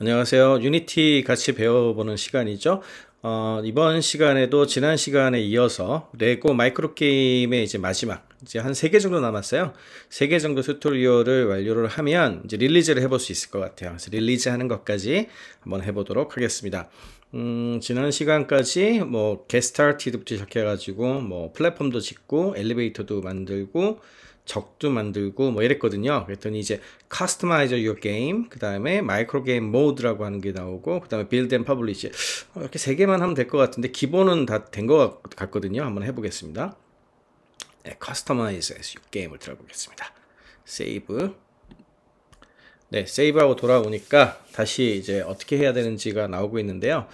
안녕하세요. 유니티 같이 배워보는 시간이죠. 어, 이번 시간에도 지난 시간에 이어서 레고 마이크로 게임의 이제 마지막 이제 한 세 개 정도 남았어요. 세 개 정도 tutorial을 완료를 하면 이제 release를 해볼 수 있을 것 같아요. 그래서 release 하는 것까지 한번 해보도록 하겠습니다. 음, 지난 시간까지 뭐 Get Started부터 시작해가지고 뭐 플랫폼도 짓고 엘리베이터도 만들고 적도 만들고 뭐 이랬거든요. 그랬더니 이제 Customize Your Game, 그 다음에 Micro Game Mode라고 하는 게 나오고, 그 다음에 and Publish. 어, 이렇게 세 개만 하면 될 것 같은데 기본은 다 된 것 같거든요. 한번 해보겠습니다. 네, Customize Your Game을 들어보겠습니다. Save. 네, 세이브하고 돌아오니까 다시 이제 어떻게 해야 되는지가 나오고 있는데요.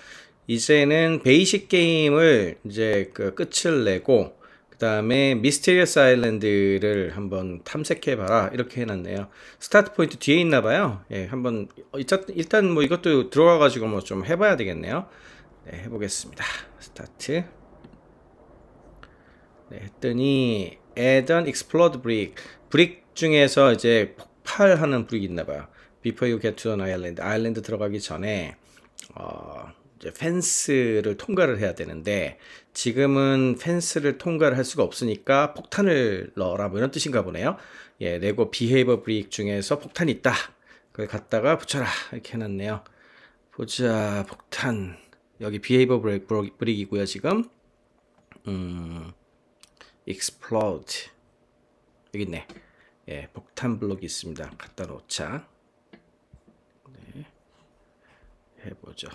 이제는 베이식 게임을 이제 그 끝을 내고 그 다음에 미스테리어스 아일랜드를 한번 탐색해봐라. 이렇게 해놨네요. 스타트 포인트 뒤에 있나봐요. 예, 한번 일단 뭐 이것도 들어가가지고 뭐 좀 해봐야 되겠네요. 네, 해보겠습니다. 스타트 네, 했더니 add explode brick. brick 중에서 이제 폭발하는 brick이 있나봐요. Before you get to an island. island 들어가기 전에 어, 펜스를 통과를 해야 되는데 지금은 펜스를 통과를 할 수가 없으니까 폭탄을 넣어라 뭐 이런 뜻인가 보네요. 예, 레고 behavior brick 중에서 폭탄이 있다. 그걸 갖다가 붙여라 이렇게 해놨네요. 보자 폭탄 여기 behavior brick, brick이고요 지금 음, explode 여기 있네. 예, 폭탄 블록이 있습니다. 갖다 놓자. 네, 해보죠.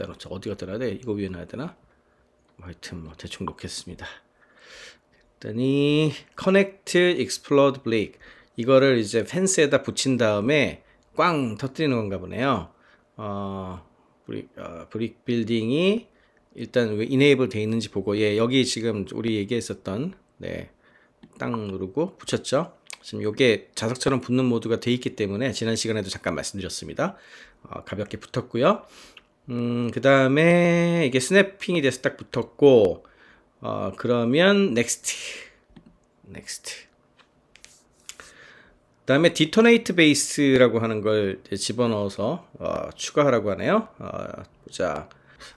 네, 갖다 놓자. 어디 갖다 놔야 돼? 이거 위에 놔야 되나? 뭐 하여튼 뭐 대충 놓겠습니다. 그랬더니 Connect Explode Brick 이거를 이제 펜스에다 붙인 다음에 꽝 터뜨리는 건가 보네요. 어, brick, 어, brick building이 일단 왜 enable 돼 있는지 보고 예 여기 지금 우리 얘기했었던 네땅 누르고 붙였죠. 지금 이게 자석처럼 붙는 모드가 돼 있기 때문에 지난 시간에도 잠깐 말씀드렸습니다. 어, 가볍게 붙었고요. 음, 그 다음에 이게 snapping이 돼서 딱 붙었고, 어, 그러면 next, next. 그 다음에 detonate base라고 하는 걸 집어넣어서 어, 추가하라고 하네요. 어, 보자.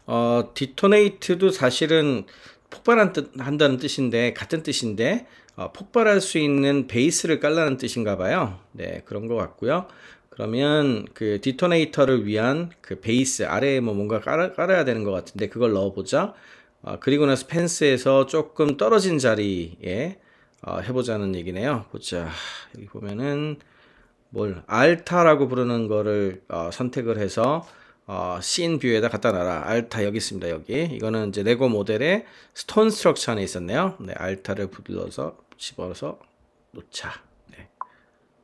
어, detonate도 사실은 폭발한다는 뜻인데 같은 뜻인데 어, 폭발할 수 있는 base를 깔라는 뜻인가 봐요. 네, 그런 것 같고요. 그러면 그 detonator를 위한 그 base 아래에 뭐 뭔가 깔아, 깔아야 되는 것 같은데 그걸 넣어보자. 어, 그리고 나서 펜스에서 조금 떨어진 자리에 어, 해보자는 얘기네요. 보자. 여기 보면은 뭘 altar라고 부르는 거를 어, 선택을 해서 어, scene view에다 갖다 놔라. altar 여기 있습니다. 여기. 이거는 이제 레고 모델의 stone structure 안에 있었네요. 네, altar를 불러서 집어서 놓자. 네.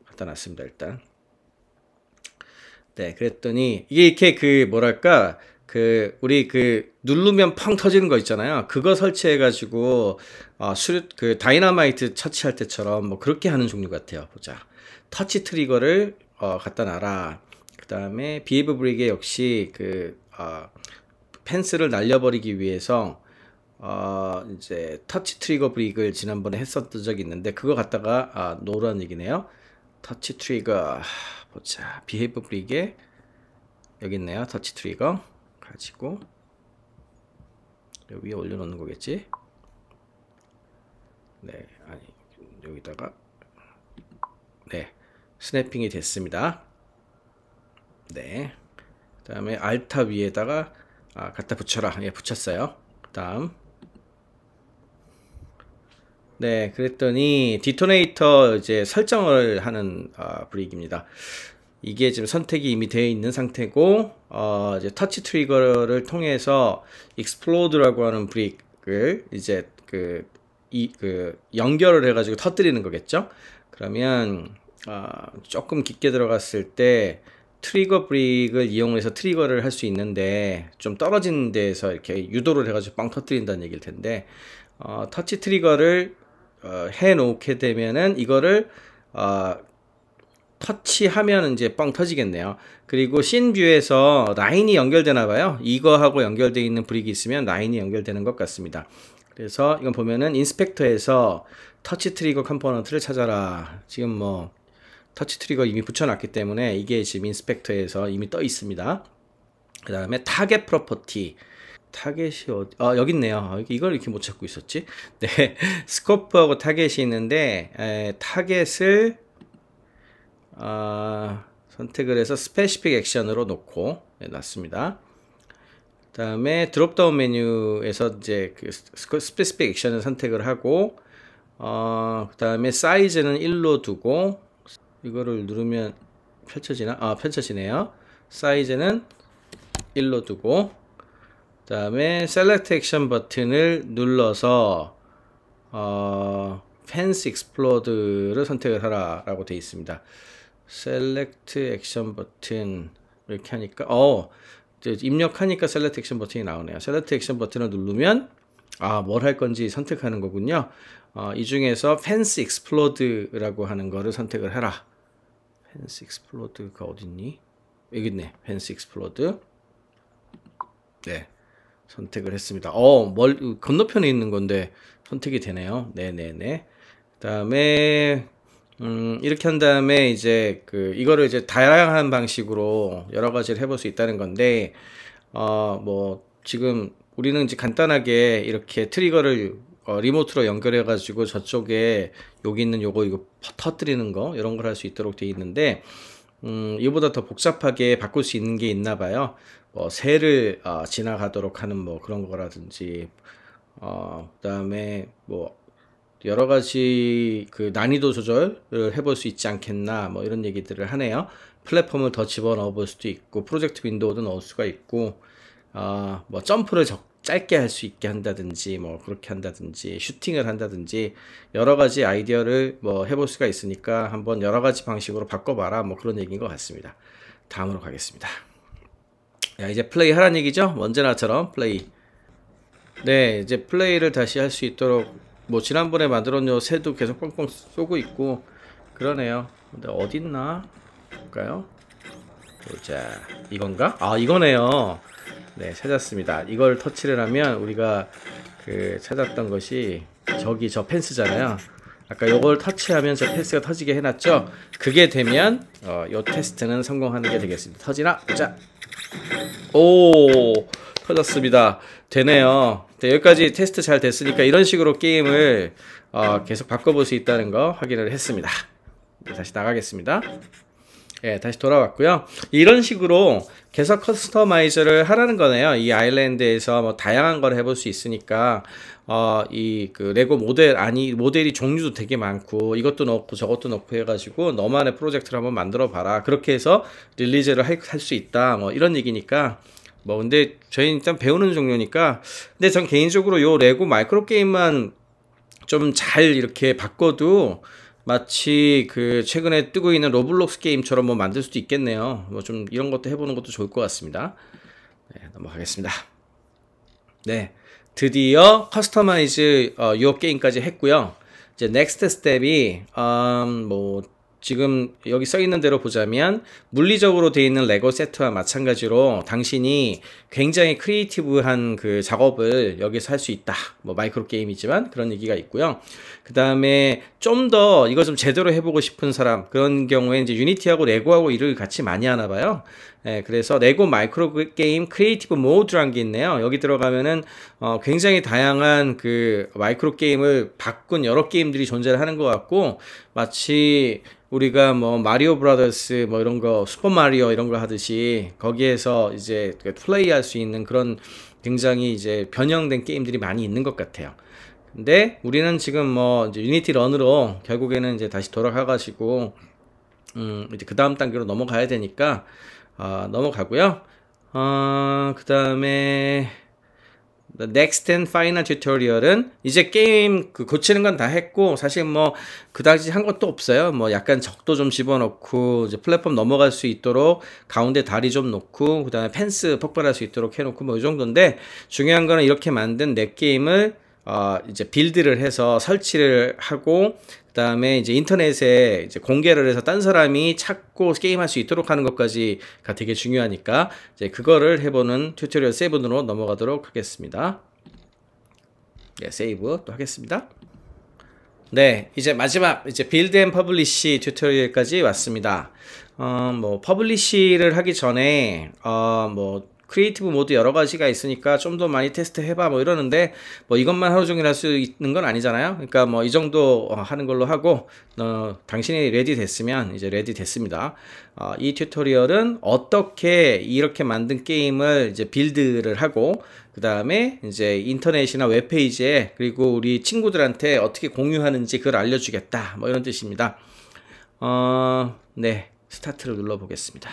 갖다 놨습니다. 일단. 네, 그랬더니 이게 이렇게 그 뭐랄까 그 우리 그 누르면 펑 터지는 거 있잖아요. 그거 설치해 가지고 어, 수류 그 다이너마이트 처치할 때처럼 뭐 그렇게 하는 종류 같아요. 보자. touch trigger를 어, 갖다 놔라. 그다음에 behavior brick에 역시 그 어, 펜스를 날려버리기 위해서 어, 이제 touch trigger brick을 지난번에 했었던 적이 있는데 그거 갖다가 아, 놓으란 얘기네요. touch trigger 보자. behavior brick에 여기 있네요. touch trigger 가지고 위에 올려놓는 거겠지? 네, 아니 여기다가 네 snapping이 됐습니다. 네, 그 다음에 altar 위에다가 아, 갖다 붙여라. 예, 붙였어요. 그 다음 네, 그랬더니 detonator 이제 설정을 하는 어, brick입니다. 이게 지금 선택이 이미 되어 있는 상태고 어, 이제 touch trigger를 통해서 explode라고 하는 brick을 이제 그, 이, 그 연결을 해가지고 터뜨리는 거겠죠. 그러면 어, 조금 깊게 들어갔을 때 trigger brick을 이용해서 trigger를 할 수 있는데 좀 떨어진 데서 이렇게 유도를 해가지고 빵 터뜨린다는 얘기일 텐데 어, touch trigger를 어, 해 놓게 되면은 이거를 어, 터치하면 이제 뻥 터지겠네요. 그리고 scene view에서 라인이 연결되나 봐요. 이거하고 연결되어 있는 brick이 있으면 라인이 연결되는 것 같습니다. 그래서 이건 보면은 inspector에서 touch trigger component를 찾아라. 지금 뭐 touch trigger 이미 붙여놨기 때문에 이게 지금 inspector에서 이미 떠 있습니다. 그 다음에 target property. target이 어디, 아, 여기 있네요. 아, 이걸 이렇게 못 찾고 있었지? 네. scope하고 target이 있는데, 에, target을, 아, 선택을 해서 specific action으로 놓고, 네, 놨습니다. 그 다음에 dropdown 메뉴에서 이제 그 specific action을 선택을 하고, 어, 그 다음에 사이즈는 1로 두고, 이거를 누르면 펼쳐지나? 아, 펼쳐지네요. 사이즈는 1로 두고, 그 다음에 Select Action 버튼을 눌러서 어, Fence Explode를 선택을 하라 라고 되어 있습니다. Select Action 버튼 이렇게 하니까 어 입력하니까 Select Action 버튼이 나오네요. Select Action 버튼을 누르면 아 뭘 할 건지 선택하는 거군요. 어, 이 중에서 Fence Explode라고 하는 거를 선택을 해라. Fence Explode가 어딨니? 여기 있네. Fence Explode 네 선택을 했습니다. 어, 멀, 건너편에 있는 건데 선택이 되네요. 네네네. 그 다음에, 음, 이렇게 한 다음에 이제 그, 이거를 이제 다양한 방식으로 여러 가지를 해볼 수 있다는 건데, 어, 뭐, 지금 우리는 이제 간단하게 이렇게 트리거를 어, 리모트로 연결해 가지고 저쪽에 여기 있는 요거 이거 터뜨리는 거 이런 걸 할 수 있도록 되어 있는데 음, 이보다 더 복잡하게 바꿀 수 있는 게 있나 봐요. 뭐 새를 어, 지나가도록 하는 뭐 그런 거라든지 어, 그다음에 뭐 여러 가지 그 난이도 조절을 해볼 수 있지 않겠나 뭐 이런 얘기들을 하네요. 플랫폼을 더 집어넣어 볼 수도 있고 프로젝트 윈도우도 넣을 수가 있고 어, 뭐 점프를 적, 짧게 할 수 있게 한다든지 뭐 그렇게 한다든지 슈팅을 한다든지 여러 가지 아이디어를 뭐 해볼 수가 있으니까 한번 여러 가지 방식으로 바꿔봐라 뭐 그런 얘기인 것 같습니다. 다음으로 가겠습니다. 야, 이제 플레이 하란 얘기죠? 언제나처럼 플레이. 네, 이제 플레이를 다시 할 수 있도록 뭐 지난번에 만들었던 새도 계속 뻥뻥 쏘고 있고 그러네요. 근데 어딨나? 볼까요? 보자. 이건가? 아, 이거네요. 네, 찾았습니다. 이걸 터치를 하면 우리가 그 찾았던 것이 저기 저 펜스잖아요. 아까 요걸 터치하면 저 펜스가 터지게 해놨죠? 그게 되면 어, 요 테스트는 성공하는 게 되겠습니다. 터지나? 보자. 오 터졌습니다. 되네요. 네, 여기까지 테스트 잘 됐으니까 이런 식으로 게임을 어, 계속 바꿔볼 수 있다는 거 확인을 했습니다. 네, 다시 나가겠습니다. 예, 다시 돌아왔고요. 이런 식으로 계속 커스터마이저를 하라는 거네요. 이 아일랜드에서 뭐 다양한 걸 해볼 수 있으니까 어, 이 그 레고 모델 아니 모델이 종류도 되게 많고 이것도 넣고 저것도 넣고 해가지고 너만의 프로젝트를 한번 만들어 봐라. 그렇게 해서 릴리즈를 할 수 있다. 뭐 이런 얘기니까. 뭐 근데 저희 일단 배우는 종류니까. 근데 전 개인적으로 요 레고 Microgame만 좀 잘 이렇게 바꿔도 마치 그 최근에 뜨고 있는 로블록스 게임처럼 뭐 만들 수도 있겠네요. 뭐 좀 이런 것도 해보는 것도 좋을 것 같습니다. 네, 넘어가겠습니다. 네 드디어 Customize 어, Your Game까지 했고요. 이제 Next Step이 음, 뭐 지금 여기 써 있는 대로 보자면 물리적으로 되어 있는 레고 세트와 마찬가지로 당신이 굉장히 creative한 그 작업을 여기서 할 수 있다. 뭐 Microgame이지만 그런 얘기가 있고요. 그 다음에 좀 더 이거 좀 제대로 해보고 싶은 사람 그런 경우에 이제 유니티하고 레고하고 일을 같이 많이 하나 봐요. 예, 그래서 레고 Microgame Creative Mod라는 게 있네요. 여기 들어가면은 어, 굉장히 다양한 그 Microgame을 바꾼 여러 게임들이 존재를 하는 것 같고 마치 우리가 뭐 마리오 브라더스 뭐 이런 거 슈퍼 마리오 이런 거 하듯이 거기에서 이제 그 플레이할 수 있는 그런 굉장히 이제 변형된 게임들이 많이 있는 것 같아요. 근데 우리는 지금 뭐 이제 유니티 Learn으로 결국에는 이제 다시 돌아가 가지고 음 이제 그 다음 단계로 넘어가야 되니까 어, 넘어가고요. 어, 그 다음에 Next and Final Tutorial은 이제 게임 그 고치는 건 다 했고 사실 뭐 그다지 한 것도 없어요. 뭐 약간 적도 좀 집어넣고 이제 플랫폼 넘어갈 수 있도록 가운데 다리 좀 놓고 그다음에 fence 폭발할 수 있도록 해놓고 뭐 이 정도인데 중요한 거는 이렇게 만든 내 게임을 어 이제 build를 해서 설치를 하고 그다음에 이제 인터넷에 이제 공개를 해서 딴 사람이 찾고 게임할 수 있도록 하는 것까지가 되게 중요하니까 이제 그거를 해보는 Tutorial Seven으로 넘어가도록 하겠습니다. 네, save 또 하겠습니다. 네, 이제 마지막 이제 Build and Publish Tutorial까지 왔습니다. 어, 뭐 publish를 하기 전에 어, 뭐 Creative Mod 여러 가지가 있으니까 좀 더 많이 테스트 해봐 뭐 이러는데 뭐 이것만 하루 종일 할 수 있는 건 아니잖아요. 그러니까 뭐 이 정도 어, 하는 걸로 하고 어, 당신이 ready 됐으면 이제 ready 됐습니다. 어, 이 tutorial은 어떻게 이렇게 만든 게임을 이제 build를 하고 그 다음에 이제 인터넷이나 웹페이지에 그리고 우리 친구들한테 어떻게 공유하는지 그걸 알려주겠다 뭐 이런 뜻입니다. 어, 네 스타트를 눌러보겠습니다.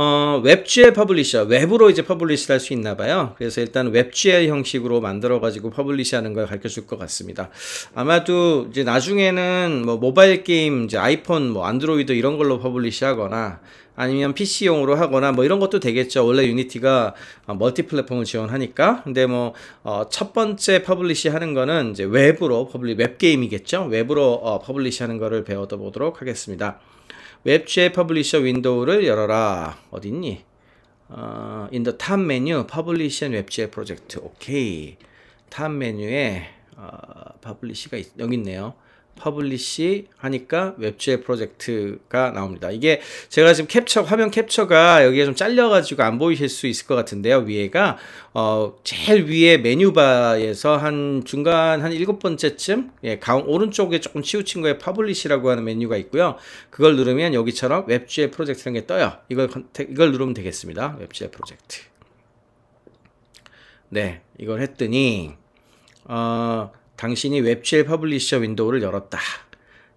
어, WebGL Publisher, 웹으로 이제 publish 할수 있나 봐요. 그래서 일단 WebGL 형식으로 만들어 가지고 publish 하는 걸 가르쳐 줄 것 같습니다. 아마도 이제 나중에는 뭐 모바일 게임, 이제 아이폰, 뭐 안드로이드 이런 걸로 publish 하거나 아니면 PC용으로 하거나 뭐 이런 것도 되겠죠. 원래 유니티가 어, 멀티 플랫폼을 지원하니까. 근데 뭐, 어, 첫 번째 publish 하는 거는 이제 웹으로 publi, 웹게임이겠죠. 웹으로 어, publish 하는 거를 배워 보도록 하겠습니다. WebGL Publisher window를 열어라. 어딨니? 어, in the top menu Publish and WebGL Project. 오케이. top menu에 어, Publish가 있, 여기 있네요. Publish 하니까 WebGL Project가 나옵니다. 이게 제가 지금 캡처 화면 캡처가 여기에 좀 잘려가지고 안 보이실 수 있을 것 같은데요. 위에가 어 제일 위에 메뉴바에서 한 중간 한 일곱 번째쯤 예, 가운 오른쪽에 조금 치우친 거에 Publish라고 하는 메뉴가 있고요. 그걸 누르면 여기처럼 WebGL Project라는 게 떠요. 이걸 이걸 누르면 되겠습니다. WebGL Project. 네, 이걸 했더니 어 당신이 WebGL Publisher window를 열었다.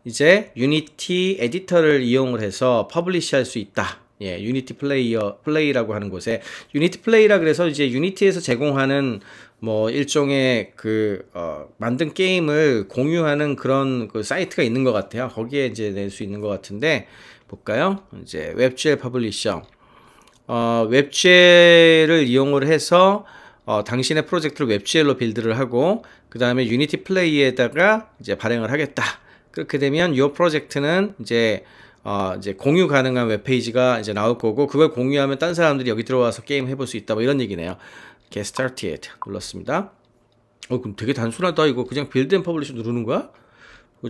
이제 유니티 Editor를 이용을 해서 publish 할 수 있다. 예, 유니티 Player, Play라고 하는 곳에 유니티 Play라 그래서 이제 유니티에서 제공하는 뭐 일종의 그, 어, 만든 게임을 공유하는 그런 그 사이트가 있는 것 같아요. 거기에 이제 낼 수 있는 것 같은데, 볼까요? 이제 WebGL Publisher. 어, WebGL을 이용을 해서 어, 당신의 프로젝트를 WebGL로 build를 하고 그 다음에 유니티 Play에다가 이제 발행을 하겠다. 그렇게 되면 이 프로젝트는 이제 어, 이제 공유 가능한 웹페이지가 이제 나올 거고 그걸 공유하면 딴 사람들이 여기 들어와서 게임 해볼 수 있다. 뭐 이런 얘기네요. Get started 눌렀습니다. 어, 그럼 되게 단순하다. 이거 그냥 build and publish 누르는 거야?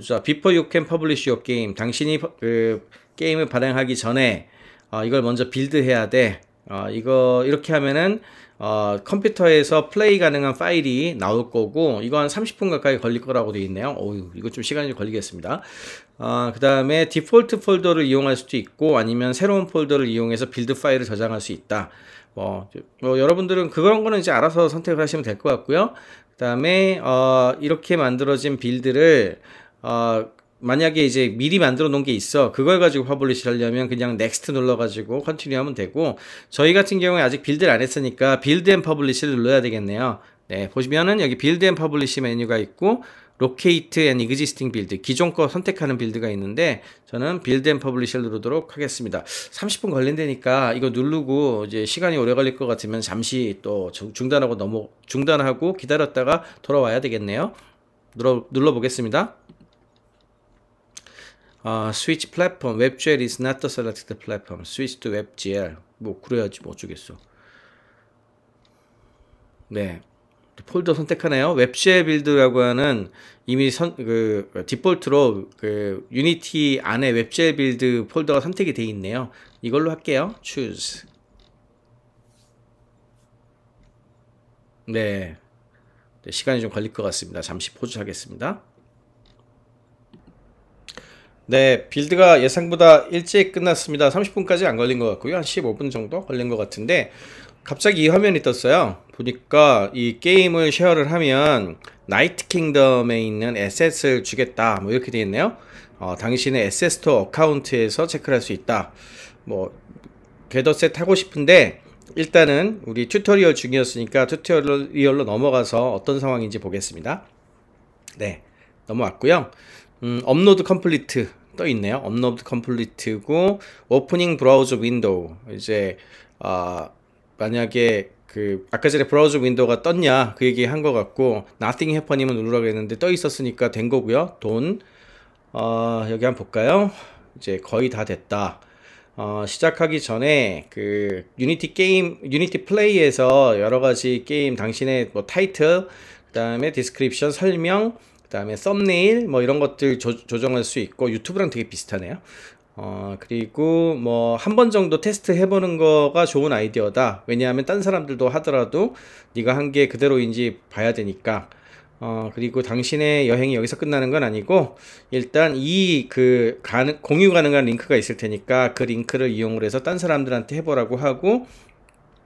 자, before you can. 당신이 그 게임을 발행하기 전에 어, 이걸 먼저 build해야 돼. 어, 이거 이렇게 하면은 어, 컴퓨터에서 플레이 가능한 파일이 나올 거고 이거 한 30분 가까이 걸릴 거라고 되어 있네요. 어유 이거 좀 시간이 걸리겠습니다. 어, 그 다음에 디폴트 폴더를 이용할 수도 있고 아니면 새로운 폴더를 이용해서 build 파일을 저장할 수 있다. 뭐, 뭐 여러분들은 그런 거는 이제 알아서 선택을 하시면 될 것 같고요. 그 다음에 어, 이렇게 만들어진 build를 어, 만약에 이제 미리 만들어 놓은 게 있어. 그걸 가지고 publish 하려면 그냥 next 눌러 가지고 continue 하면 되고 저희 같은 경우에 아직 build를 안 했으니까 build and publish를 눌러야 되겠네요. 네 보시면은 여기 build and publish 메뉴가 있고 locate an existing build 기존 거 선택하는 build가 있는데 저는 build and publish를 누르도록 하겠습니다. 30분 걸린다니까 이거 누르고 이제 시간이 오래 걸릴 것 같으면 잠시 또 중단하고 넘어 중단하고 기다렸다가 돌아와야 되겠네요. 눌러, 눌러 보겠습니다 아, switch platform. WebGL is not the selected platform. Switch to WebGL. 뭐 그래야지 뭐 어쩌겠어. 네. 폴더 선택하네요. WebGL build라고 하는 이미 선, 그, 디폴트로 그 유니티 안에 WebGL build 폴더가 선택이 되어 있네요. 이걸로 할게요. choose. 네. 네. 시간이 좀 걸릴 것 같습니다. 잠시 pause하겠습니다. 네, build가 예상보다 일찍 끝났습니다. 30분까지 안 걸린 것 같고요. 한 15분 정도 걸린 것 같은데 갑자기 이 화면이 떴어요. 보니까 이 게임을 share를 하면 나이트 킹덤에 있는 asset을 주겠다. 뭐 이렇게 되어 있네요. 어, 당신의 asset store account에서 체크를 할 수 있다. 뭐 get asset 하고 싶은데 일단은 우리 튜토리얼 중이었으니까 튜토리얼로 넘어가서 어떤 상황인지 보겠습니다. 네, 넘어왔고요. 음, upload complete 떠 있네요. upload complete고 open in browser window 이제 아 만약에 그 아까 전에 browser window가 떴냐 그 얘기 한 것 같고 nothing happen이면 누르라고 했는데 떠 있었으니까 된 거고요. Done 어, 여기 한번 볼까요? 이제 거의 다 됐다. 어, 시작하기 전에 그 유니티 게임 유니티 플레이에서 여러 가지 게임 당신의 뭐 타이틀 그다음에 description 설명, 그다음에 썸네일 뭐 이런 것들 조, 조정할 수 있고 유튜브랑 되게 비슷하네요. 어, 그리고 뭐 한 번 정도 테스트 해보는 거가 좋은 아이디어다. 왜냐하면 딴 사람들도 하더라도 네가 한 게 그대로인지 봐야 되니까. 어, 그리고 당신의 여행이 여기서 끝나는 건 아니고, 일단 이 그 가능, 공유 가능한 링크가 있을 테니까 그 링크를 이용을 해서 딴 사람들한테 해보라고 하고,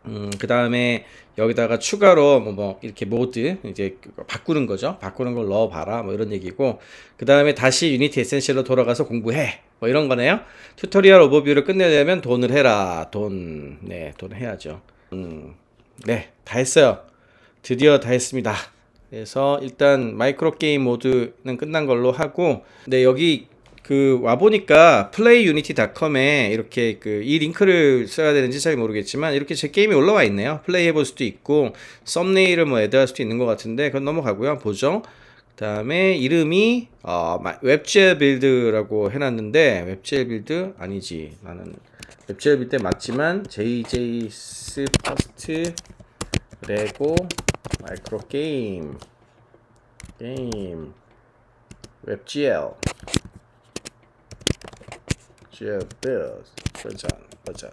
음, 그 다음에 여기다가 추가로 뭐, 뭐, 이렇게 모드, 이제 바꾸는 거죠. 바꾸는 걸 넣어봐라. 뭐 이런 얘기고, 그 다음에 다시 유니티 essential로 돌아가서 공부해. 뭐 이런 거네요. 튜토리얼 오버뷰를 끝내려면 done을 해라. Done, 네, done 해야죠. 음, 네, 다 했어요. 드디어 다 했습니다. 그래서 일단 micro game 모드는 끝난 걸로 하고, 네, 여기 그 와보니까 playunity.com에 이렇게 그 이 링크를 써야 되는지 잘 모르겠지만 이렇게 제 게임이 올라와 있네요. 플레이 해볼 수도 있고 썸네일을 뭐 add할 수도 있는 것 같은데 그건 넘어가고요. 보죠. 그 다음에 이름이 어, WebGL build라고 해놨는데 WebGL build 아니지 나는 WebGL build 맞지만 JJ's first 레고 micro game game WebGL GL build 버전 버전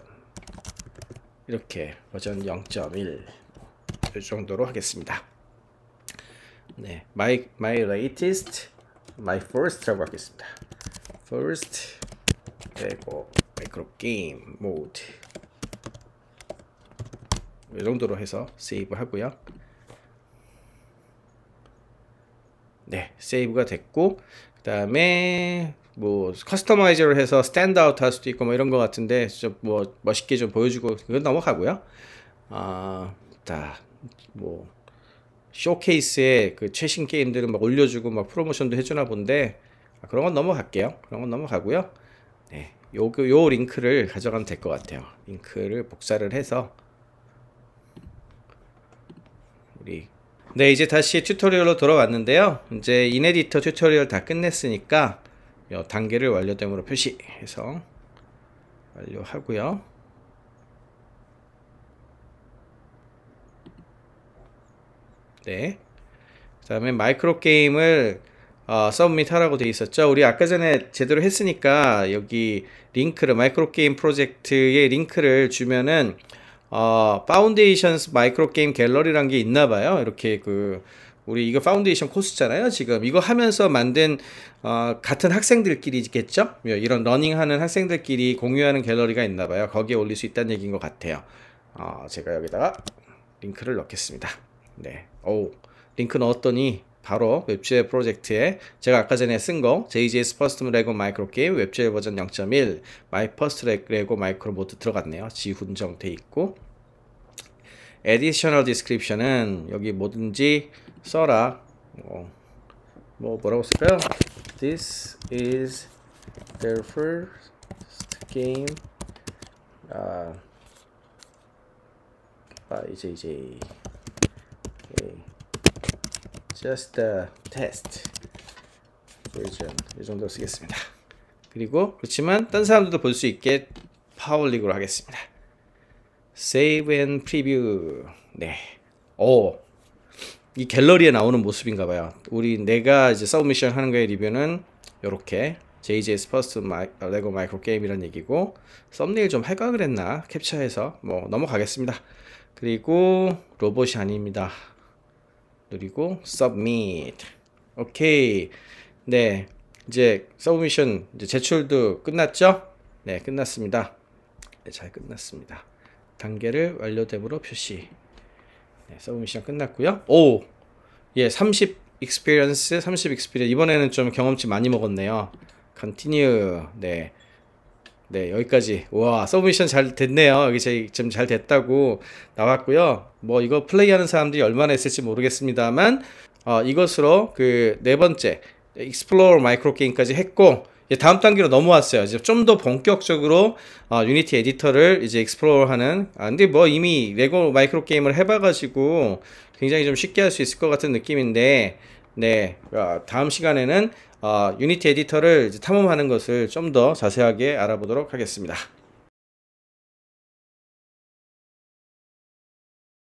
이렇게 버전 0.1 이 정도로 하겠습니다. 네, my my latest, my first라고 하겠습니다. first 그리고 micro game 모드 이 정도로 해서 세이브 하고요. 네, 세이브가 됐고 그 다음에 뭐 customize를 해서 stand out 할 수도 있고 뭐 이런 거 같은데 좀 뭐 멋있게 좀 보여주고 그건 넘어가고요. 아, 다 뭐 쇼케이스에 그 최신 게임들을 막 올려주고 막 프로모션도 해주나 본데 아, 그런 건 넘어갈게요. 그런 건 넘어가고요. 네, 요, 요 링크를 가져가면 될 것 같아요. 링크를 복사를 해서 우리 네 이제 다시 튜토리얼로 돌아왔는데요. 이제 in-editor 튜토리얼 다 끝냈으니까 요 단계를 완료됨으로 표시해서 완료하고요. 네. 그 다음에 micro game을 어, submit 하라고 되어 있었죠. 우리 아까 전에 제대로 했으니까 여기 링크를 micro game 프로젝트의 링크를 주면은 어, foundations micro game gallery란 게 있나 봐요. 이렇게 그 우리 이거 파운데이션 코스잖아요. 지금 이거 하면서 만든 어, 같은 학생들끼리겠죠? 이런 learning하는 학생들끼리 공유하는 갤러리가 있나 봐요. 거기에 올릴 수 있다는 얘기인 것 같아요. 어, 제가 여기다가 링크를 넣겠습니다. 네. 오, 링크 넣었더니 바로 WebGL 프로젝트에 제가 아까 전에 쓴 거 JJ's first 레고 micro game WebGL 버전 0.1 my first 레고 마이크로 모드 들어갔네요. 지훈정 돼 있고 additional description은 여기 뭐든지 써라. 어, 뭐 뭐라고 쓸까요? This is their first game uh, by JJ. Okay. Just a test version 이 정도 쓰겠습니다. 그리고 그렇지만 딴 사람들도 볼 수 있게 파워릭으로 하겠습니다. Save and Preview. 네. 오. 이 갤러리에 나오는 모습인가 봐요. 우리 내가 이제 서브미션 하는 거의 리뷰는 이렇게 JJ's First My, 레고 microgame이란 얘기고 썸네일 좀 할까 그랬나 캡처해서 뭐 넘어가겠습니다. 그리고 로봇이 아닙니다. 누르고 submit. 오케이. 네. 이제 submission 이제 제출도 끝났죠? 네, 끝났습니다. 네, 잘 끝났습니다. 단계를 완료됨으로 표시. 네, submission 끝났고요. 오. 예, 30 experience, 30 experience. 이번에는 좀 경험치 많이 먹었네요. continue. 네. 네, 여기까지. 와, submission 잘 됐네요. 여기 지금 잘 됐다고 나왔고요. 뭐 이거 플레이하는 사람들이 얼마나 있을지 모르겠습니다만 어, 이것으로 그 네 번째 explore microgame까지 했고 다음 단계로 넘어왔어요. 이제 좀 더 본격적으로 어, 유니티 에디터를 이제 explore 하는 아 근데 뭐 이미 레고 microgame을 해봐가지고 굉장히 좀 쉽게 할 수 있을 것 같은 느낌인데 네 어, 다음 시간에는 어, 유니티 에디터를 탐험하는 것을 좀 더 자세하게 알아보도록 하겠습니다.